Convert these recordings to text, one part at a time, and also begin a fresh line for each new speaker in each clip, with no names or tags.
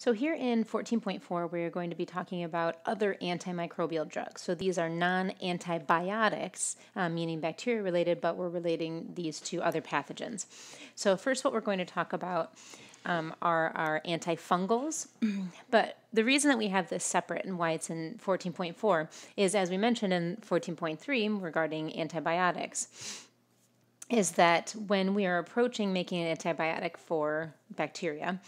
So here in 14.4, we're going to be talking about other antimicrobial drugs. So these are non-antibiotics, um, meaning bacteria related, but we're relating these to other pathogens. So first what we're going to talk about um, are our antifungals. but the reason that we have this separate and why it's in 14.4 is, as we mentioned in 14.3 regarding antibiotics, is that when we are approaching making an antibiotic for bacteria,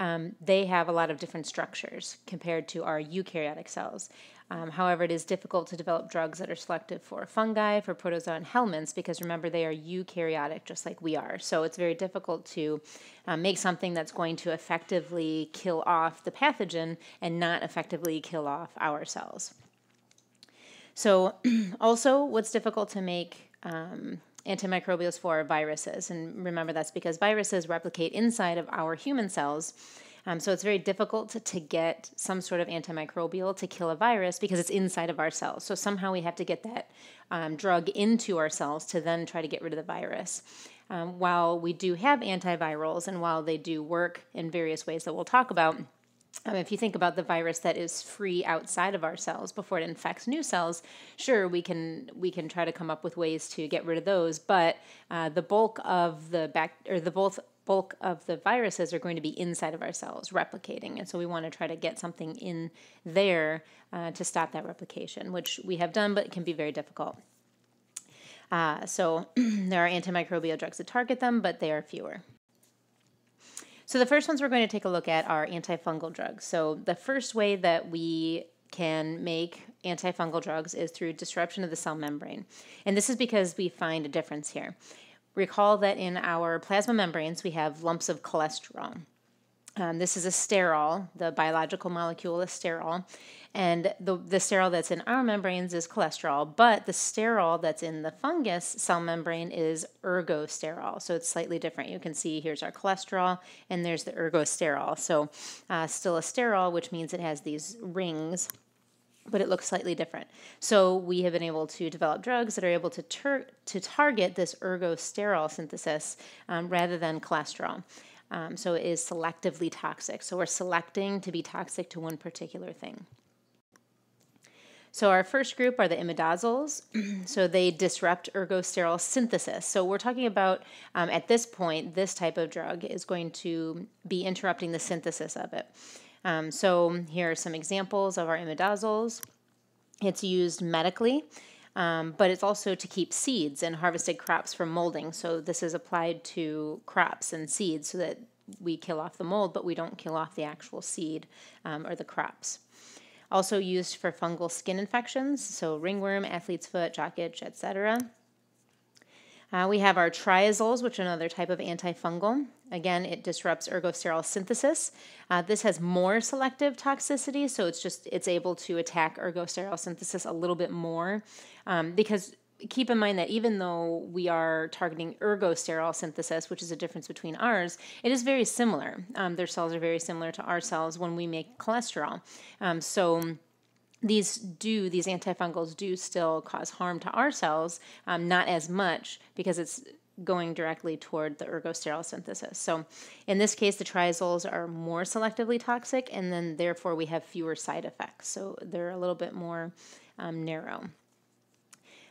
um, they have a lot of different structures compared to our eukaryotic cells. Um, however, it is difficult to develop drugs that are selective for fungi, for protozoa, and helminths because remember they are eukaryotic just like we are. So it's very difficult to um, make something that's going to effectively kill off the pathogen and not effectively kill off our cells. So, also, what's difficult to make um, antimicrobials for viruses. And remember, that's because viruses replicate inside of our human cells. Um, so it's very difficult to, to, get some sort of antimicrobial to kill a virus because it's inside of our cells. So somehow we have to get that um, drug into our cells to then try to get rid of the virus. Um, while we do have antivirals and while they do work in various ways that we'll talk about, um, if you think about the virus that is free outside of our cells before it infects new cells, sure we can we can try to come up with ways to get rid of those, but uh, the bulk of the back or the both bulk of the viruses are going to be inside of our cells replicating, and so we want to try to get something in there uh, to stop that replication, which we have done, but it can be very difficult. Uh, so there are antimicrobial drugs that target them, but they are fewer. So the first ones we're going to take a look at are antifungal drugs. So the first way that we can make antifungal drugs is through disruption of the cell membrane. And this is because we find a difference here. Recall that in our plasma membranes we have lumps of cholesterol. Um, this is a sterol, the biological molecule is sterol, and the, the sterol that's in our membranes is cholesterol, but the sterol that's in the fungus cell membrane is ergosterol. So it's slightly different. You can see here's our cholesterol, and there's the ergosterol. So uh, still a sterol, which means it has these rings but it looks slightly different. So we have been able to develop drugs that are able to, to target this ergosterol synthesis um, rather than cholesterol. Um, so it is selectively toxic. So we're selecting to be toxic to one particular thing. So our first group are the imidazoles. so they disrupt ergosterol synthesis. So we're talking about, um, at this point, this type of drug is going to be interrupting the synthesis of it. Um, so here are some examples of our imidazoles. It's used medically, um, but it's also to keep seeds and harvested crops from molding. So this is applied to crops and seeds so that we kill off the mold, but we don't kill off the actual seed um, or the crops. Also used for fungal skin infections, so ringworm, athlete's foot, jock itch, etc. Uh, we have our triazoles, which are another type of antifungal. Again, it disrupts ergosterol synthesis. Uh, this has more selective toxicity, so it's just it's able to attack ergosterol synthesis a little bit more um, because keep in mind that even though we are targeting ergosterol synthesis, which is a difference between ours, it is very similar. Um, their cells are very similar to our cells when we make cholesterol. Um, so these do these antifungals do still cause harm to our cells, um, not as much because it's going directly toward the ergosterol synthesis. So in this case, the triazoles are more selectively toxic, and then therefore we have fewer side effects. So they're a little bit more um, narrow.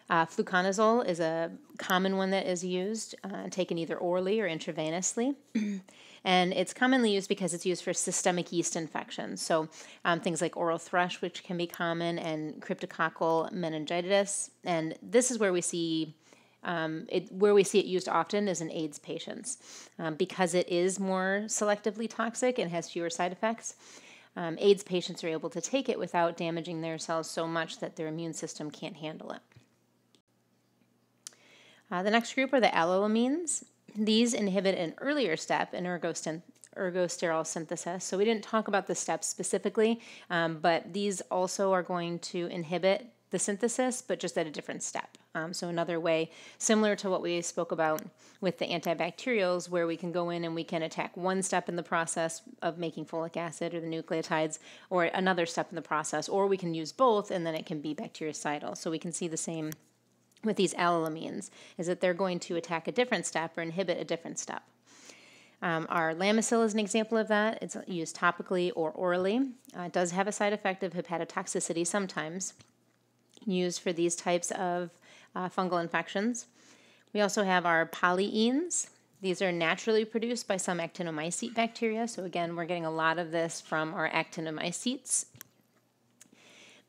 Uh, fluconazole is a common one that is used, uh, taken either orally or intravenously. and it's commonly used because it's used for systemic yeast infections. So um, things like oral thrush, which can be common, and cryptococcal meningitis. And this is where we see um, it, where we see it used often is in AIDS patients um, because it is more selectively toxic and has fewer side effects. Um, AIDS patients are able to take it without damaging their cells so much that their immune system can't handle it. Uh, the next group are the allylamines. These inhibit an earlier step in ergosterol synthesis. So we didn't talk about the steps specifically, um, but these also are going to inhibit the synthesis, but just at a different step. Um, so another way, similar to what we spoke about with the antibacterials, where we can go in and we can attack one step in the process of making folic acid or the nucleotides, or another step in the process, or we can use both and then it can be bactericidal. So we can see the same with these allylamines is that they're going to attack a different step or inhibit a different step. Um, our Lamisil is an example of that. It's used topically or orally. Uh, it does have a side effect of hepatotoxicity sometimes, used for these types of uh, fungal infections. We also have our polyenes. These are naturally produced by some actinomycete bacteria. So again, we're getting a lot of this from our actinomycetes.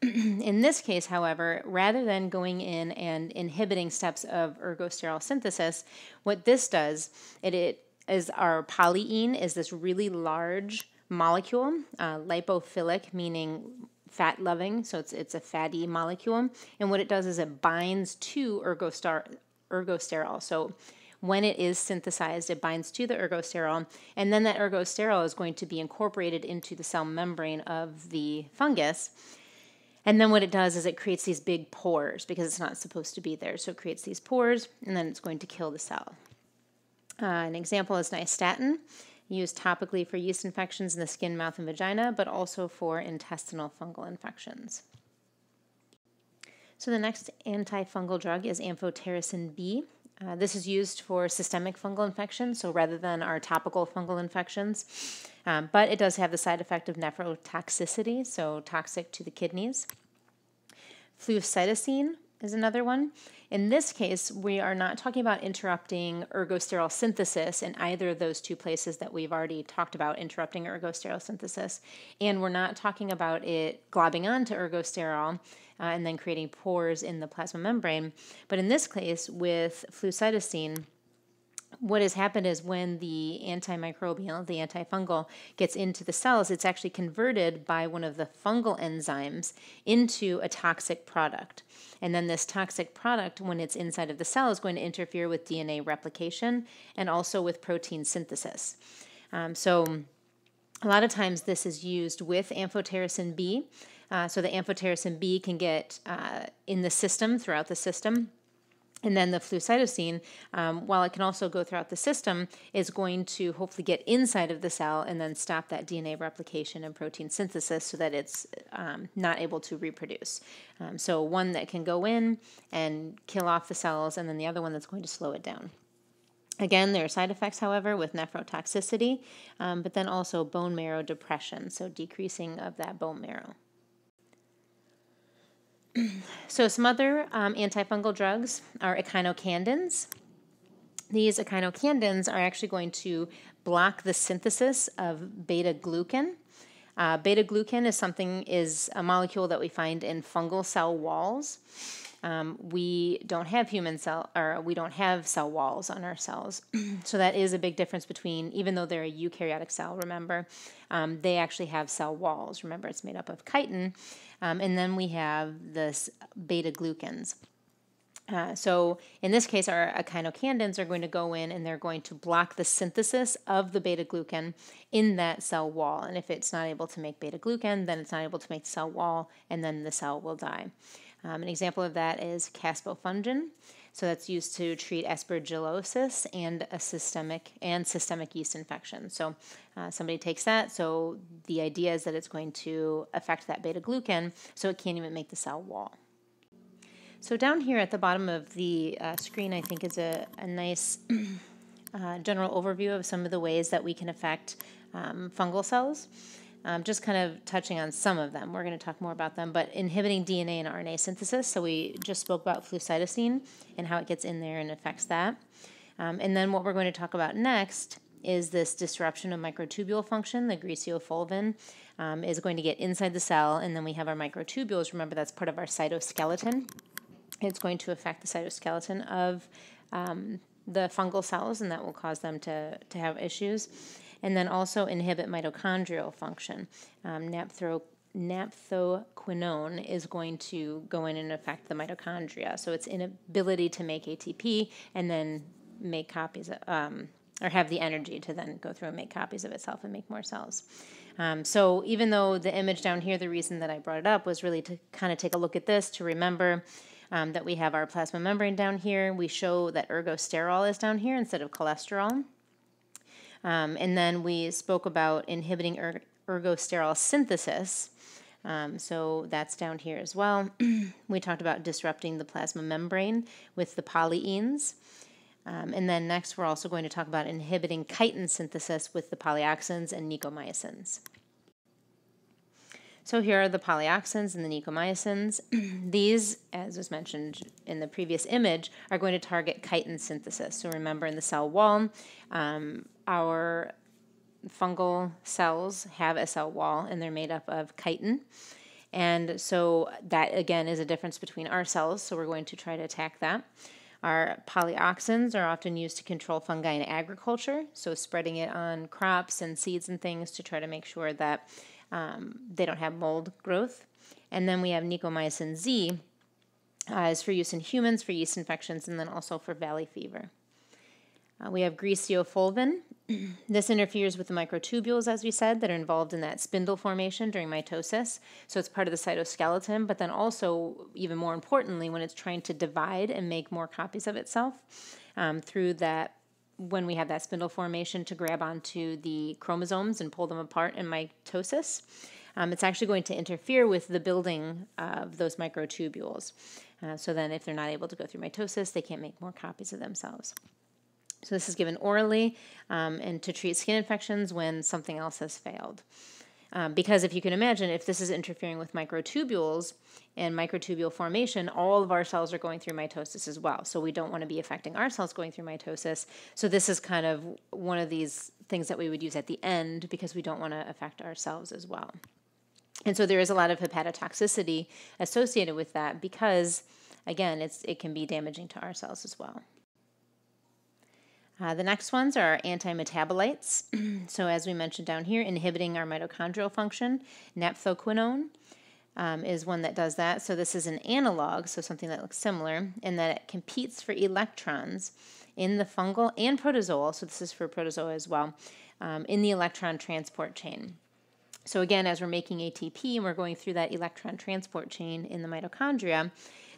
in this case, however, rather than going in and inhibiting steps of ergosterol synthesis, what this does, it, it is our polyene is this really large molecule, uh, lipophilic, meaning fat loving, so it's it's a fatty molecule. And what it does is it binds to ergostar, ergosterol. So when it is synthesized, it binds to the ergosterol, and then that ergosterol is going to be incorporated into the cell membrane of the fungus. And then what it does is it creates these big pores because it's not supposed to be there. So it creates these pores, and then it's going to kill the cell. Uh, an example is nystatin, used topically for yeast infections in the skin, mouth, and vagina, but also for intestinal fungal infections. So the next antifungal drug is amphotericin B. Uh, this is used for systemic fungal infections, so rather than our topical fungal infections, um, but it does have the side effect of nephrotoxicity, so toxic to the kidneys. Flucytosine is another one. In this case, we are not talking about interrupting ergosterol synthesis in either of those two places that we've already talked about interrupting ergosterol synthesis. And we're not talking about it globbing onto ergosterol uh, and then creating pores in the plasma membrane. But in this case, with flucytosine, what has happened is when the antimicrobial, the antifungal, gets into the cells, it's actually converted by one of the fungal enzymes into a toxic product. And then this toxic product, when it's inside of the cell, is going to interfere with DNA replication and also with protein synthesis. Um, so, a lot of times this is used with amphotericin B. Uh, so, the amphotericin B can get uh, in the system, throughout the system and then the flucytosine, um, while it can also go throughout the system, is going to hopefully get inside of the cell and then stop that DNA replication and protein synthesis so that it's um, not able to reproduce. Um, so, one that can go in and kill off the cells, and then the other one that's going to slow it down. Again, there are side effects, however, with nephrotoxicity, um, but then also bone marrow depression, so decreasing of that bone marrow. so some other um, antifungal drugs are echinocandins. These echinocandins are actually going to block the synthesis of beta glucan. Uh, beta glucan is something is a molecule that we find in fungal cell walls. Um, we don't have human cell or we don't have cell walls on our cells, so that is a big difference between even though they're a eukaryotic cell. Remember, um, they actually have cell walls. Remember, it's made up of chitin, um, and then we have this beta glucans. Uh, so in this case, our echinocandins are going to go in and they're going to block the synthesis of the beta glucan in that cell wall. And if it's not able to make beta glucan, then it's not able to make the cell wall, and then the cell will die. Um, an example of that is caspofungin. So that's used to treat aspergillosis and a systemic and systemic yeast infection. So uh, somebody takes that. So the idea is that it's going to affect that beta glucan, so it can't even make the cell wall. So down here at the bottom of the uh, screen, I think is a, a nice uh, general overview of some of the ways that we can affect um, fungal cells. Um, just kind of touching on some of them. We're going to talk more about them, but inhibiting DNA and RNA synthesis. So we just spoke about flucytosine and how it gets in there and affects that. Um, and then what we're going to talk about next is this disruption of microtubule function. The griseofulvin um, is going to get inside the cell, and then we have our microtubules. Remember, that's part of our cytoskeleton. It's going to affect the cytoskeleton of um, the fungal cells, and that will cause them to, to have issues and then also inhibit mitochondrial function. Um, naphthoquinone is going to go in and affect the mitochondria. So its inability to make ATP and then make copies, of, um, or have the energy to then go through and make copies of itself and make more cells. Um, so even though the image down here, the reason that I brought it up was really to kind of take a look at this to remember um, that we have our plasma membrane down here. We show that ergosterol is down here instead of cholesterol. Um, and then we spoke about inhibiting er- ergosterol synthesis. Um, so that's down here as well. we talked about disrupting the plasma membrane with the polyenes. Um, and then next, we're also going to talk about inhibiting chitin synthesis with the polyoxins and nikkomycins. So here are the polyoxins and the nikkomycins. These, as was mentioned in the previous image, are going to target chitin synthesis. So remember in the cell wall, um, our fungal cells have a cell wall and they're made up of chitin. And so that again is a difference between our cells, so we're going to try to attack that. Our polyoxins are often used to control fungi in agriculture, so spreading it on crops and seeds and things to try to make sure that um, they don't have mold growth. And then we have nikkomycin Z uh, is for use in humans for yeast infections and then also for valley fever. Uh, we have griseofulvin. this interferes with the microtubules, as we said, that are involved in that spindle formation during mitosis. So it's part of the cytoskeleton, but then also, even more importantly, when it's trying to divide and make more copies of itself um, through that when we have that spindle formation to grab onto the chromosomes and pull them apart in mitosis. Um, it's actually going to interfere with the building of those microtubules. Uh, so then, if they're not able to go through mitosis, they can't make more copies of themselves. So this is given orally um, and to treat skin infections when something else has failed. Um, because if you can imagine, if this is interfering with microtubules and microtubule formation, all of our cells are going through mitosis as well. So we don't want to be affecting our cells going through mitosis. So this is kind of one of these things that we would use at the end because we don't want to affect ourselves as well. And so there is a lot of hepatotoxicity associated with that because, again, it's, it can be damaging to our cells as well. Uh, the next ones are antimetabolites. so, as we mentioned down here, inhibiting our mitochondrial function. Naphthoquinone um, is one that does that. So, this is an analog, so something that looks similar, in that it competes for electrons in the fungal and protozoal, so this is for protozoa as well, um, in the electron transport chain. So, again, as we're making ATP and we're going through that electron transport chain in the mitochondria,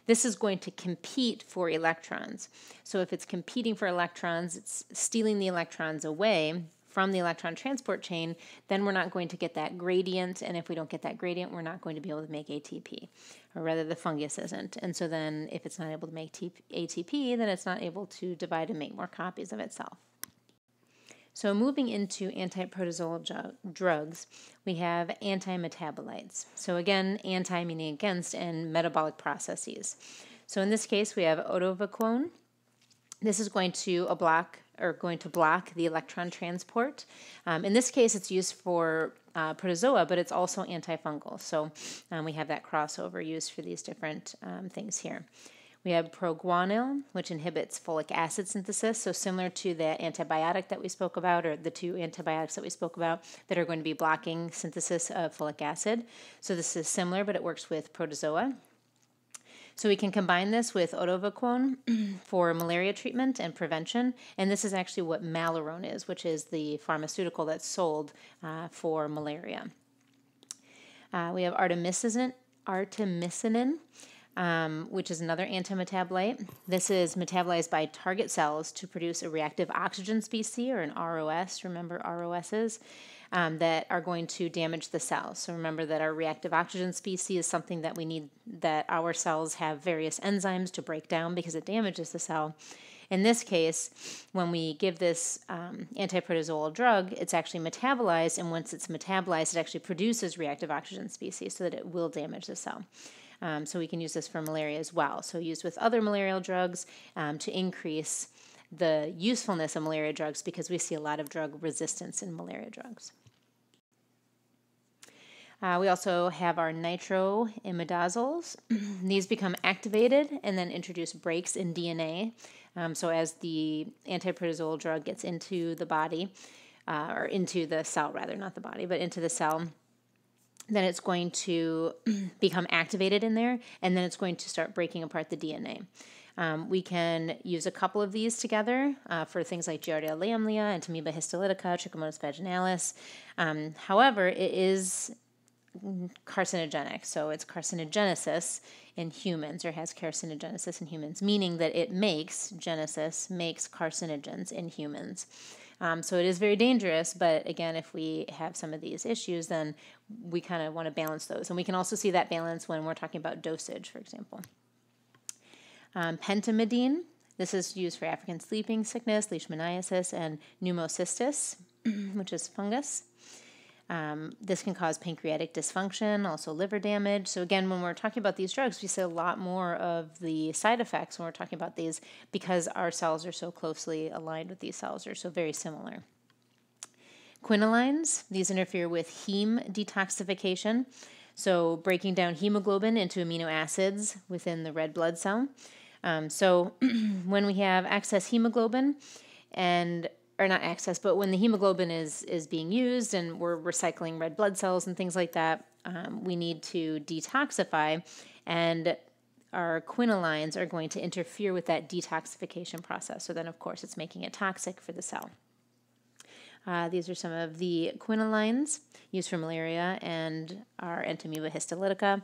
this is going to compete for electrons. So if it's competing for electrons, it's stealing the electrons away from the electron transport chain, then we're not going to get that gradient. And if we don't get that gradient, we're not going to be able to make ATP, or rather, the fungus isn't. And so then, if it's not able to make ATP, then it's not able to divide and make more copies of itself. So, moving into antiprotozoal ju- drugs, we have antimetabolites. So, again, anti meaning against, and metabolic processes. So, in this case, we have atovaquone. This is going to block or going to block the electron transport. Um, in this case, it's used for uh, protozoa, but it's also antifungal. So um, we have that crossover used for these different um, things here. We have proguanil, which inhibits folic acid synthesis, so similar to the antibiotic that we spoke about, or the two antibiotics that we spoke about that are going to be blocking synthesis of folic acid. So this is similar, but it works with protozoa. So we can combine this with atovaquone for malaria treatment and prevention, and this is actually what Malarone is, which is the pharmaceutical that's sold uh, for malaria. Uh, we have artemisinin, artemisinin um, which is another antimetabolite. This is metabolized by target cells to produce a reactive oxygen species or an ROS. Remember ROSs um, that are going to damage the cells. So remember that our reactive oxygen species is something that we need that our cells have various enzymes to break down because it damages the cell. In this case, when we give this um, antiprotozoal drug, it's actually metabolized, and once it's metabolized, it actually produces reactive oxygen species so that it will damage the cell. Um, so we can use this for malaria as well. So used with other malarial drugs um, to increase the usefulness of malaria drugs because we see a lot of drug resistance in malaria drugs. Uh, we also have our nitroimidazoles. These become activated and then introduce breaks in DNA. Um, so as the antiprotozoal drug gets into the body, uh, or into the cell rather, not the body, but into the cell, then it's going to become activated in there, and then it's going to start breaking apart the DNA. Um, we can use a couple of these together uh, for things like Giardia lamblia, Entamoeba histolytica, Trichomonas vaginalis. Um, however, it is carcinogenic, so it's carcinogenesis in humans, or has carcinogenesis in humans, meaning that it makes, genesis makes carcinogens in humans. Um, so it is very dangerous, but again, if we have some of these issues, then we kind of want to balance those. And we can also see that balance when we're talking about dosage, for example. Um, pentamidine, This is used for African sleeping sickness, leishmaniasis, and pneumocystis, which is fungus. Um, this can cause pancreatic dysfunction, also liver damage. So, again, when we're talking about these drugs, we see a lot more of the side effects when we're talking about these because our cells are so closely aligned with these cells, or so very similar. Quinolines, these interfere with heme detoxification, so breaking down hemoglobin into amino acids within the red blood cell. Um, so when we have excess hemoglobin and or not excess, but when the hemoglobin is is being used and we're recycling red blood cells and things like that, um, we need to detoxify, and our quinolines are going to interfere with that detoxification process. So then, of course, it's making it toxic for the cell. Uh, these are some of the quinolines used for malaria and our Entamoeba histolytica.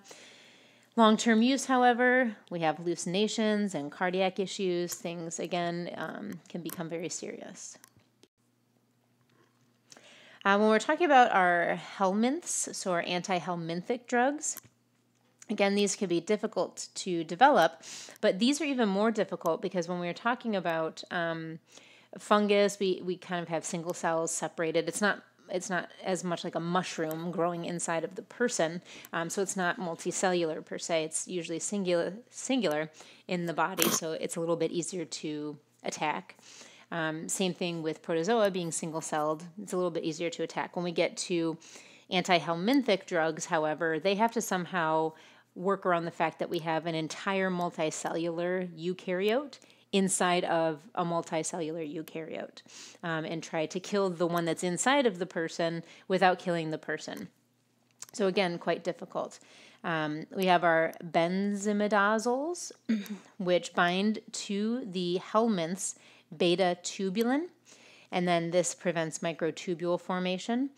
Long term use, however, we have hallucinations and cardiac issues. Things, again, um, can become very serious. Uh, when we're talking about our helminths, so our anti-helminthic drugs, again, these can be difficult to develop, but these are even more difficult because when we're talking about um, fungus, we, we kind of have single cells separated. It's not it's not as much like a mushroom growing inside of the person, um, so it's not multicellular per se. It's usually singular singular in the body, so it's a little bit easier to attack. Um, same thing with protozoa being single celled, it's a little bit easier to attack. When we get to anti helminthic drugs, however, they have to somehow work around the fact that we have an entire multicellular eukaryote inside of a multicellular eukaryote um, and try to kill the one that's inside of the person without killing the person. So, again, quite difficult. Um, we have our benzimidazoles, which bind to the helminths beta tubulin, and then this prevents microtubule formation.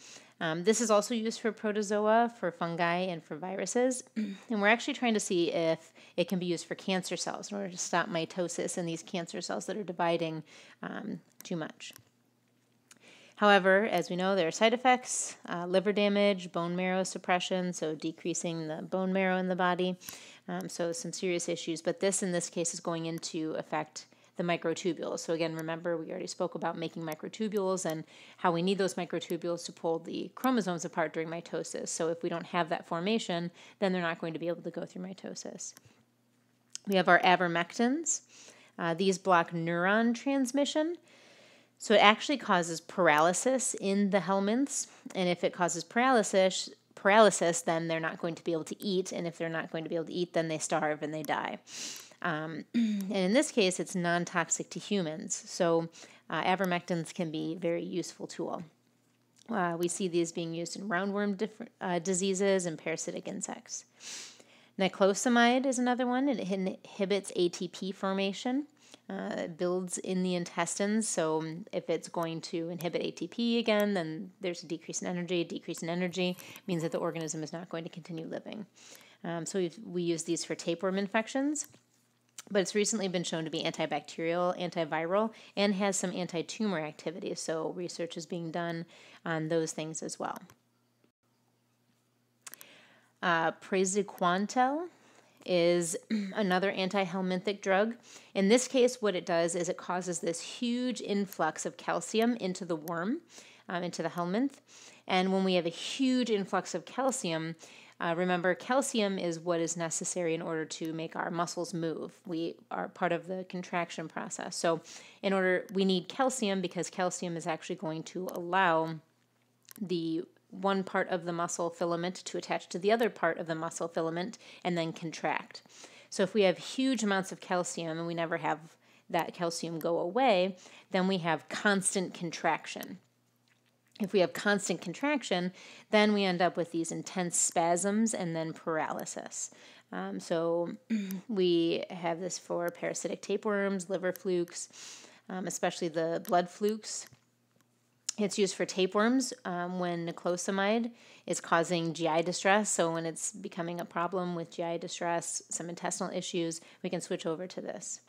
Um, this is also used for protozoa, for fungi, and for viruses. and we're actually trying to see if it can be used for cancer cells in order to stop mitosis in these cancer cells that are dividing um, too much. However, as we know, there are side effects uh, liver damage, bone marrow suppression, so decreasing the bone marrow in the body. Um, so, some serious issues. But this, in this case, is going into effect the microtubules. So again, remember we already spoke about making microtubules and how we need those microtubules to pull the chromosomes apart during mitosis. So if we don't have that formation, then they're not going to be able to go through mitosis. We have our avermectins. Uh, these block neuron transmission. So it actually causes paralysis in the helminths, and if it causes paralysis, paralysis, then they're not going to be able to eat, and if they're not going to be able to eat, then they starve and they die. Um, and in this case, it's non toxic to humans. So uh, avermectins can be a very useful tool. Uh, we see these being used in roundworm uh, diseases and parasitic insects. Niclosamide is another one. It inhibits ATP formation. Uh, it builds in the intestines, so if it's going to inhibit ATP again, then there's a decrease in energy. A decrease in energy means that the organism is not going to continue living. Um, so we use these for tapeworm infections but it's recently been shown to be antibacterial, antiviral, and has some anti tumor activity. So, research is being done on those things as well. Uh, praziquantel is another anti-helminthic drug. In this case, what it does is it causes this huge influx of calcium into the worm, um, into the helminth. And when we have a huge influx of calcium, uh, remember, calcium is what is necessary in order to make our muscles move. We are part of the contraction process. So, in order, we need calcium because calcium is actually going to allow the one part of the muscle filament to attach to the other part of the muscle filament and then contract. So, if we have huge amounts of calcium and we never have that calcium go away, then we have constant contraction. If we have constant contraction, then we end up with these intense spasms and then paralysis. Um, so we have this for parasitic tapeworms, liver flukes, um, especially the blood flukes. It's used for tapeworms um, when niclosamide is causing GI distress. So when it's becoming a problem with GI distress, some intestinal issues, we can switch over to this.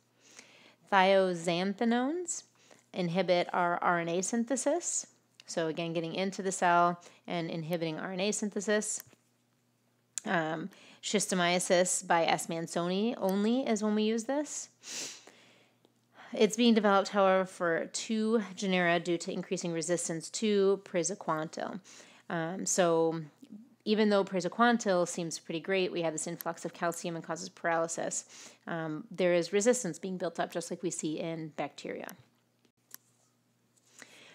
Thioxanthenones inhibit our RNA synthesis. So again, getting into the cell and inhibiting RNA synthesis. Um, schistosomiasis by S. mansoni only is when we use this. It's being developed, however, for two genera due to increasing resistance to praziquantel. Um, so even though praziquantel seems pretty great, we have this influx of calcium and causes paralysis, um, there is resistance being built up just like we see in bacteria.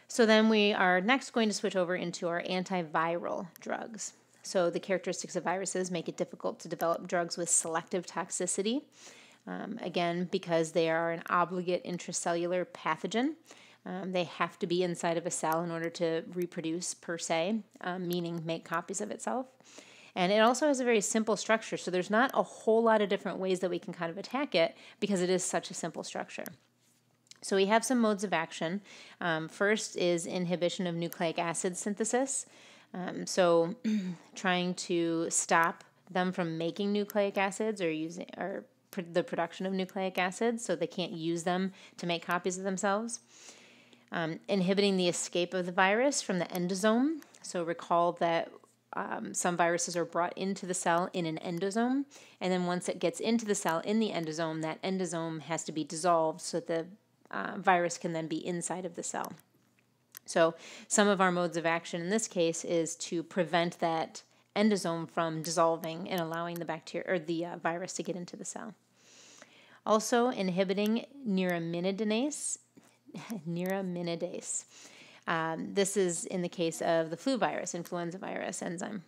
So then we are next going to switch over into our antiviral drugs. So the characteristics of viruses make it difficult to develop drugs with selective toxicity. Um, again, because they are an obligate intracellular pathogen. Um, they have to be inside of a cell in order to reproduce per se, um, meaning make copies of itself. And it also has a very simple structure, so there's not a whole lot of different ways that we can kind of attack it because it is such a simple structure. So we have some modes of action. Um, first is inhibition of nucleic acid synthesis. Um, so trying to stop them from making nucleic acids or using or pr- the production of nucleic acids, so they can't use them to make copies of themselves. Um, inhibiting the escape of the virus from the endosome. So recall that um, some viruses are brought into the cell in an endosome, and then once it gets into the cell in the endosome, that endosome has to be dissolved so that the uh, virus can then be inside of the cell. So, some of our modes of action in this case is to prevent that endosome from dissolving and allowing the bacteria or the uh, virus to get into the cell. Also, inhibiting neuraminidase. neuraminidase. Um, this is in the case of the flu virus, influenza virus enzyme.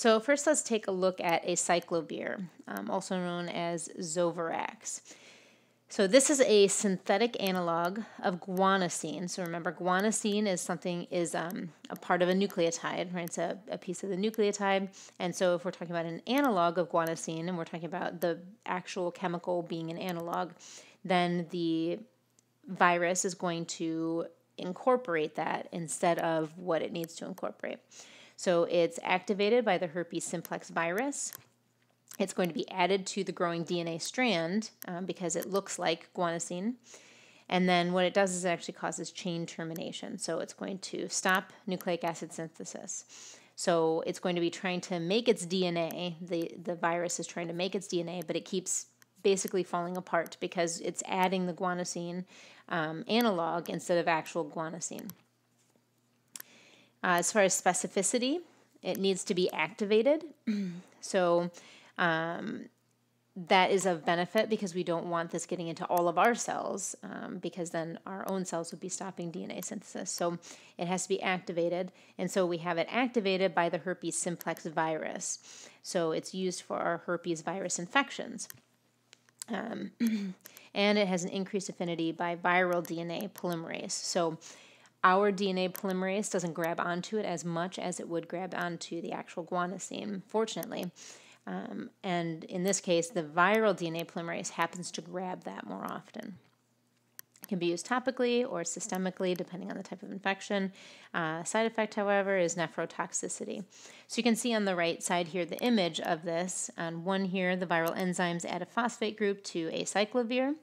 So first let's take a look at acyclovir, um, also known as Zovirax. So this is a synthetic analog of guanosine. So remember, guanosine is something is um, a part of a nucleotide, right? It's a, a piece of the nucleotide. And so if we're talking about an analog of guanosine, and we're talking about the actual chemical being an analog, then the virus is going to incorporate that instead of what it needs to incorporate. So it's activated by the herpes simplex virus. It's going to be added to the growing DNA strand um, because it looks like guanosine. And then what it does is it actually causes chain termination. So it's going to stop nucleic acid synthesis. So it's going to be trying to make its DNA. The, the virus is trying to make its DNA, but it keeps basically falling apart because it's adding the guanosine um, analog instead of actual guanosine. Uh, as far as specificity, it needs to be activated. so um, that is of benefit because we don't want this getting into all of our cells um, because then our own cells would be stopping DNA synthesis. So it has to be activated. And so we have it activated by the herpes simplex virus. So it's used for our herpes virus infections. Um, and it has an increased affinity by viral DNA polymerase. So our DNA polymerase doesn't grab onto it as much as it would grab onto the actual guanosine, fortunately. Um, and in this case, the viral DNA polymerase happens to grab that more often. It can be used topically or systemically, depending on the type of infection. Uh, side effect, however, is nephrotoxicity. So you can see on the right side here the image of this. On one here, the viral enzymes add a phosphate group to acyclovir.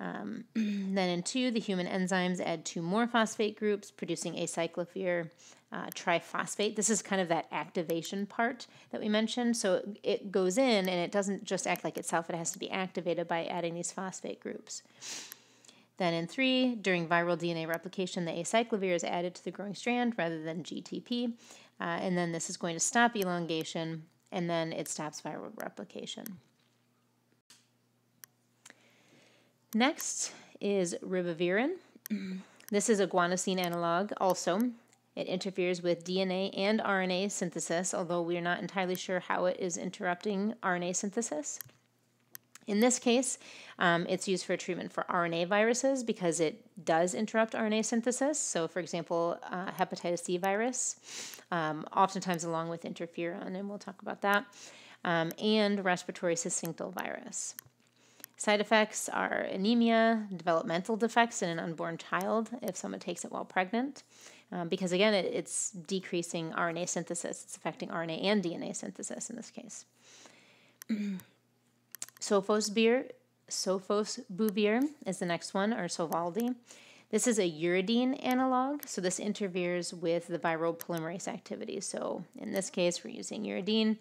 Um, then in two, the human enzymes add two more phosphate groups, producing acyclovir uh, triphosphate. This is kind of that activation part that we mentioned. So it goes in and it doesn't just act like itself, it has to be activated by adding these phosphate groups. Then in three, during viral DNA replication, the acyclovir is added to the growing strand rather than GTP. Uh, and then this is going to stop elongation and then it stops viral replication. Next is ribavirin. This is a guanosine analog also. It interferes with DNA and RNA synthesis, although we are not entirely sure how it is interrupting RNA synthesis. In this case, um, it's used for treatment for RNA viruses because it does interrupt RNA synthesis. So, for example, uh, hepatitis C virus, um, oftentimes along with interferon, and we'll talk about that, um, and respiratory syncytial virus. Side effects are anemia, developmental defects in an unborn child if someone takes it while pregnant, um, because again, it, it's decreasing RNA synthesis. It's affecting RNA and DNA synthesis in this case. Sofosbuvir, sofosbuvir is the next one, or Sovaldi. This is a uridine analog, so this interferes with the viral polymerase activity. So in this case, we're using uridine.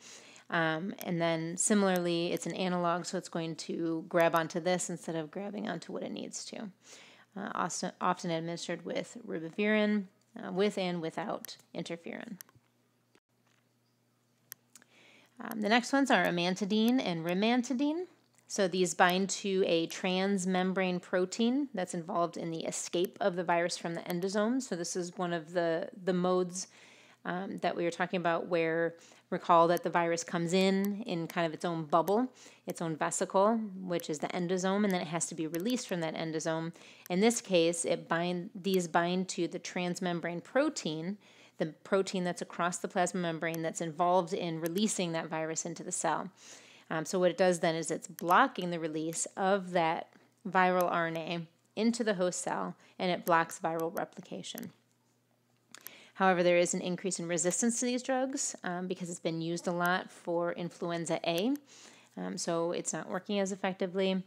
Um, and then similarly, it's an analog, so it's going to grab onto this instead of grabbing onto what it needs to. Uh, often, administered with ribavirin, uh, with and without interferon. Um, the next ones are amantadine and rimantadine. So these bind to a transmembrane protein that's involved in the escape of the virus from the endosome. So this is one of the, the modes um, that we were talking about where recall that the virus comes in in kind of its own bubble, its own vesicle, which is the endosome, and then it has to be released from that endosome. In this case, it bind these bind to the transmembrane protein, the protein that's across the plasma membrane that's involved in releasing that virus into the cell. Um, so what it does then is it's blocking the release of that viral RNA into the host cell, and it blocks viral replication. However, there is an increase in resistance to these drugs um, because it's been used a lot for influenza A, um, so it's not working as effectively.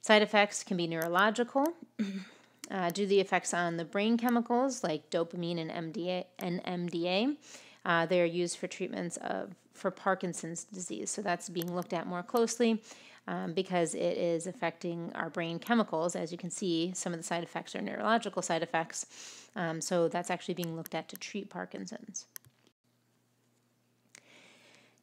Side effects can be neurological. uh, due to the effects on the brain chemicals like dopamine and MDA and MDA. Uh, they are used for treatments of for Parkinson's disease, so that's being looked at more closely um, because it is affecting our brain chemicals. As you can see, some of the side effects are neurological side effects, um, so that's actually being looked at to treat Parkinson's.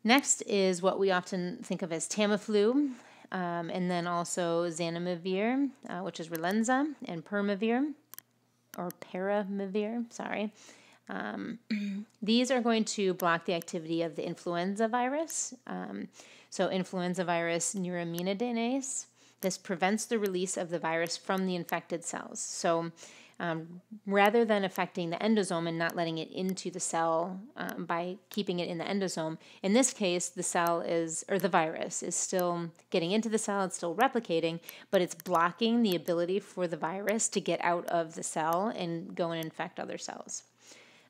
Next is what we often think of as Tamiflu, um, and then also Zanamivir, uh, which is Relenza, and Permavir, or Peramivir, sorry. Um, these are going to block the activity of the influenza virus. Um, so, influenza virus neuraminidase. This prevents the release of the virus from the infected cells. So, um, rather than affecting the endosome and not letting it into the cell um, by keeping it in the endosome. In this case, the cell is, or the virus is still getting into the cell, it's still replicating, but it's blocking the ability for the virus to get out of the cell and go and infect other cells.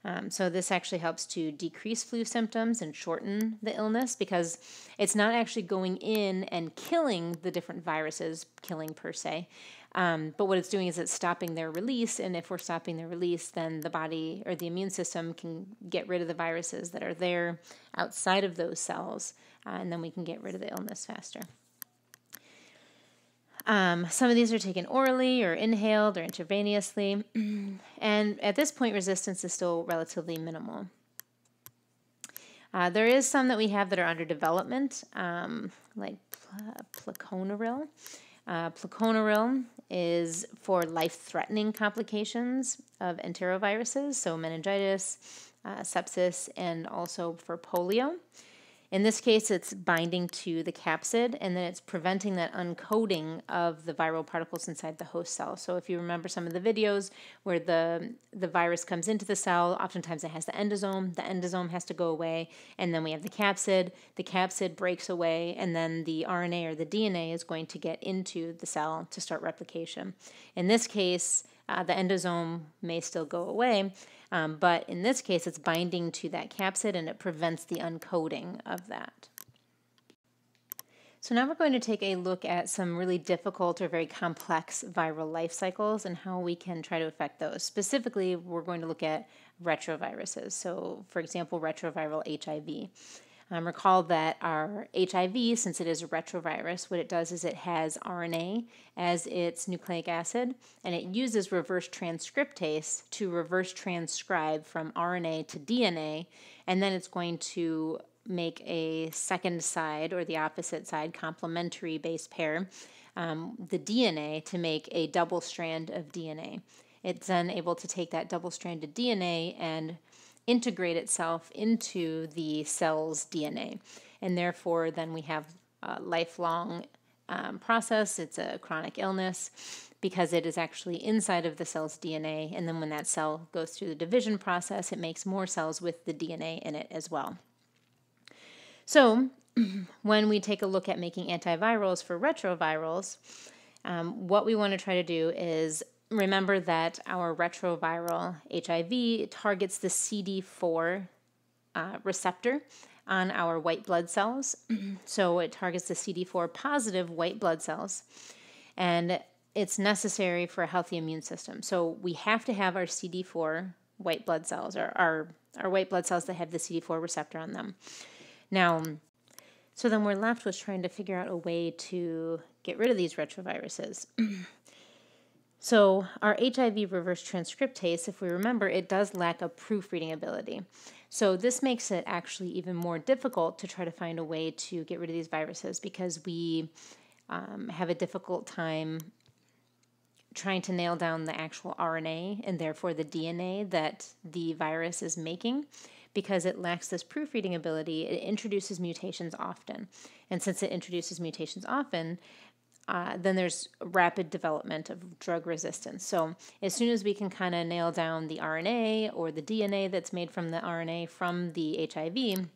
Um, so this actually helps to decrease flu symptoms and shorten the illness because it's not actually going in and killing the different viruses, killing per se. Um, but what it's doing is it's stopping their release, and if we're stopping their release, then the body or the immune system can get rid of the viruses that are there outside of those cells, uh, and then we can get rid of the illness faster. Um, some of these are taken orally or inhaled or intravenously, and at this point, resistance is still relatively minimal. Uh, there is some that we have that are under development, um, like pl- pleconaril. Uh, pleconaril is for life-threatening complications of enteroviruses, so meningitis, uh, sepsis, and also for polio. In this case, it's binding to the capsid and then it's preventing that uncoating of the viral particles inside the host cell. So if you remember some of the videos where the, the virus comes into the cell, oftentimes it has the endosome. The endosome has to go away and then we have the capsid. The capsid breaks away and then the RNA or the DNA is going to get into the cell to start replication. In this case, uh, the endosome may still go away, um, but in this case, it's binding to that capsid and it prevents the uncoating of that. So now we're going to take a look at some really difficult or very complex viral life cycles and how we can try to affect those. Specifically, we're going to look at retroviruses. So, for example, retroviral HIV. Um, recall that our HIV, since it is a retrovirus, what it does is it has RNA as its nucleic acid, and it uses reverse transcriptase to reverse transcribe from RNA to DNA, and then it's going to make a second side or the opposite side complementary base pair, um, the DNA, to make a double strand of DNA. It's then able to take that double stranded DNA and integrate itself into the cell's DNA. And therefore, then we have a lifelong um, process. It's a chronic illness because it is actually inside of the cell's DNA. And then when that cell goes through the division process, it makes more cells with the DNA in it as well. So, when we take a look at making antivirals for retrovirals, um, what we want to try to do is remember that our retroviral HIV targets the CD4 uh, receptor on our white blood cells. so it targets the CD4 positive white blood cells. And it's necessary for a healthy immune system. So we have to have our CD4 white blood cells, or our, our white blood cells that have the CD4 receptor on them. Now, So then we're left with trying to figure out a way to get rid of these retroviruses. so our HIV reverse transcriptase, if we remember, it does lack a proofreading ability. So this makes it actually even more difficult to try to find a way to get rid of these viruses because we um, have a difficult time trying to nail down the actual RNA and therefore the DNA that the virus is making because it lacks this proofreading ability, it introduces mutations often. And since it introduces mutations often, uh, then there's rapid development of drug resistance. So, as soon as we can kind of nail down the RNA or the DNA that's made from the RNA from the HIV,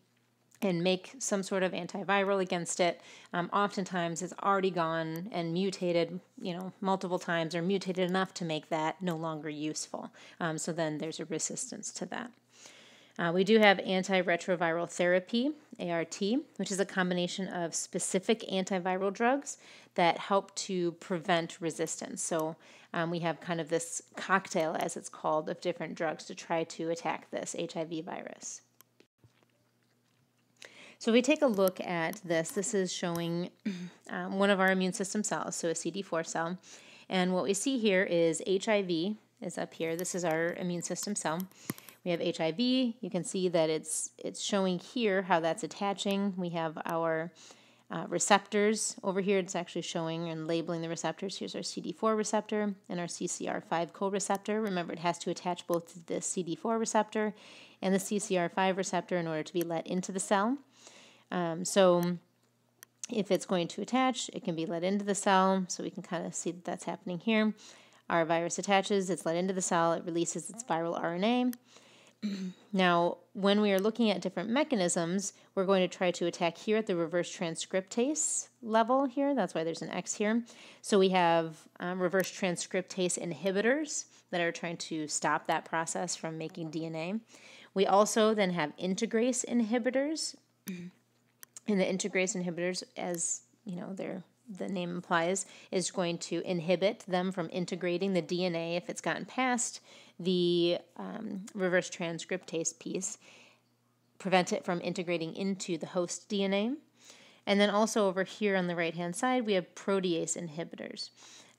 and make some sort of antiviral against it. Um, oftentimes, it's already gone and mutated, you know, multiple times or mutated enough to make that no longer useful. Um, so then there's a resistance to that. Uh, we do have antiretroviral therapy, ART, which is a combination of specific antiviral drugs that help to prevent resistance. So um, we have kind of this cocktail, as it's called, of different drugs to try to attack this HIV virus. So if we take a look at this, this is showing um, one of our immune system cells, so a CD4 cell. And what we see here is HIV is up here. This is our immune system cell. We have HIV. You can see that it's it's showing here how that's attaching. We have our uh, receptors over here. It's actually showing and labeling the receptors. Here's our CD4 receptor and our CCR5 co-receptor. Remember, it has to attach both to the CD4 receptor and the CCR5 receptor in order to be let into the cell. Um, so if it's going to attach, it can be let into the cell. So we can kind of see that that's happening here. Our virus attaches, it's let into the cell, it releases its viral RNA. Now, when we are looking at different mechanisms, we're going to try to attack here at the reverse transcriptase level here. That's why there's an X here. So we have um, reverse transcriptase inhibitors that are trying to stop that process from making DNA. We also then have integrase inhibitors. And the integrase inhibitors, as you know, their the name implies, is going to inhibit them from integrating the DNA if it's gotten past the um, reverse transcriptase piece, prevent it from integrating into the host DNA. And then also over here on the right hand side, we have protease inhibitors.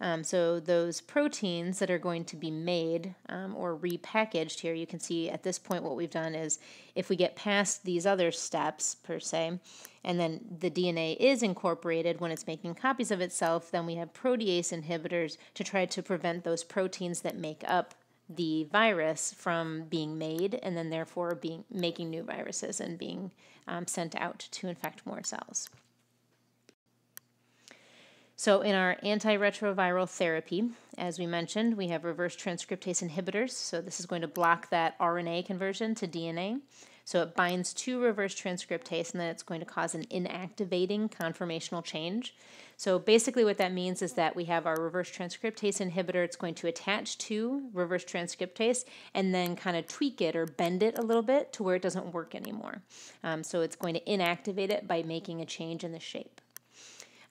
Um, so those proteins that are going to be made um, or repackaged here, you can see at this point what we've done is if we get past these other steps per se, and then the DNA is incorporated when it's making copies of itself, then we have protease inhibitors to try to prevent those proteins that make up the virus from being made and then therefore being making new viruses and being um, sent out to infect more cells. So in our antiretroviral therapy, as we mentioned, we have reverse transcriptase inhibitors. So this is going to block that RNA conversion to DNA. So it binds to reverse transcriptase and then it's going to cause an inactivating conformational change. So basically what that means is that we have our reverse transcriptase inhibitor, it's going to attach to reverse transcriptase and then kind of tweak it or bend it a little bit to where it doesn't work anymore. Um, so it's going to inactivate it by making a change in the shape.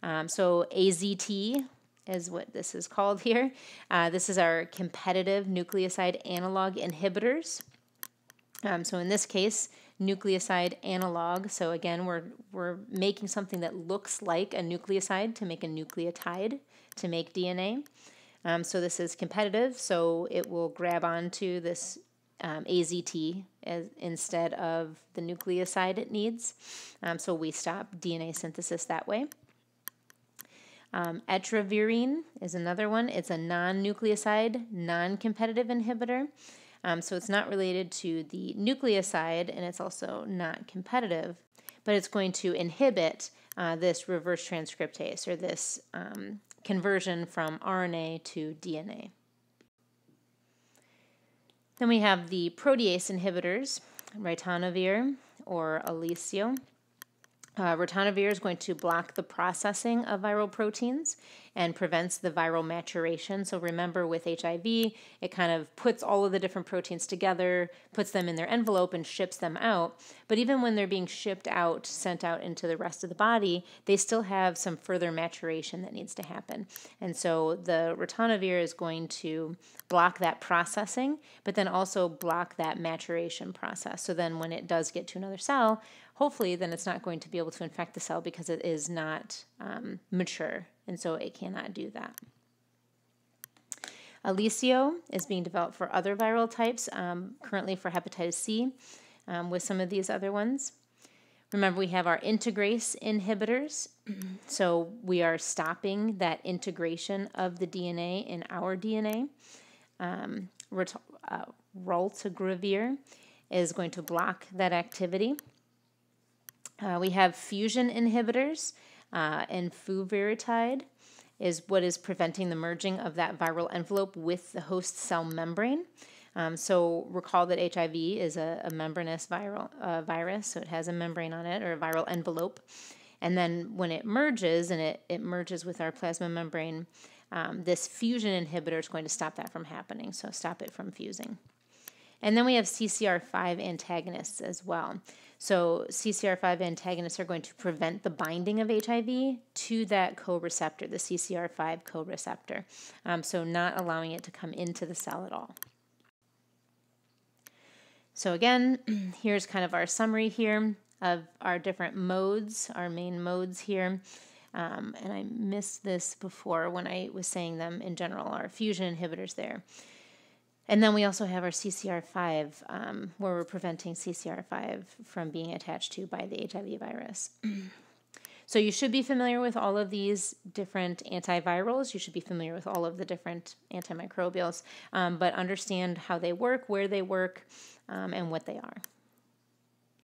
Um, so AZT is what this is called here. Uh, this is our competitive nucleoside analog inhibitors. Um, so in this case, nucleoside analog. So again, we're, we're making something that looks like a nucleoside to make a nucleotide to make DNA. Um, so this is competitive, so it will grab onto this um, AZT as, instead of the nucleoside it needs. Um, so we stop DNA synthesis that way. Um, etravirine is another one. It's a non-nucleoside, non-competitive inhibitor. Um, so it's not related to the nucleoside, and it's also not competitive, but it's going to inhibit uh, this reverse transcriptase or this um, conversion from RNA to DNA. Then we have the protease inhibitors, ritonavir or Olysio. Uh, ritonavir is going to block the processing of viral proteins, and prevents the viral maturation. So remember with HIV, it kind of puts all of the different proteins together, puts them in their envelope, and ships them out. But even when they're being shipped out, sent out into the rest of the body, they still have some further maturation that needs to happen. And so the ritonavir is going to block that processing, but then also block that maturation process. So then when it does get to another cell, hopefully then it's not going to be able to infect the cell because it is not um, mature, and so it cannot do that. Olysio is being developed for other viral types, um, currently for hepatitis C, um, with some of these other ones. Remember, we have our integrase inhibitors. so we are stopping that integration of the DNA in our DNA. Um, uh, is going to block that activity. Uh, we have fusion inhibitors, uh, enfuvirtide is what is preventing the merging of that viral envelope with the host cell membrane. Um, so recall that HIV is a, a membranous viral uh, virus, so it has a membrane on it or a viral envelope. And then when it merges and it, it merges with our plasma membrane, um, this fusion inhibitor is going to stop that from happening, so stop it from fusing. And then we have CCR5 antagonists as well. So CCR5 antagonists are going to prevent the binding of HIV to that co-receptor, the CCR5 co-receptor. Um, so not allowing it to come into the cell at all. So again, here's kind of our summary here of our different modes, our main modes here. Um, and I missed this before when I was saying them in general, our fusion inhibitors there. And then we also have our CCR5, um, where we're preventing CCR5 from being attached to by the HIV virus. so you should be familiar with all of these different antivirals. You should be familiar with all of the different antimicrobials, um, but understand how they work, where they work, um, and what they are.